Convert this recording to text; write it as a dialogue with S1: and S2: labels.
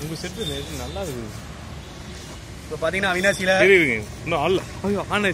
S1: உங்க செட்டு நல்லா இருக்குது
S2: இப்போ பார்த்தீங்கன்னா அவினாசியில்
S1: இன்னும் ஆள் ஐயோ ஆனா.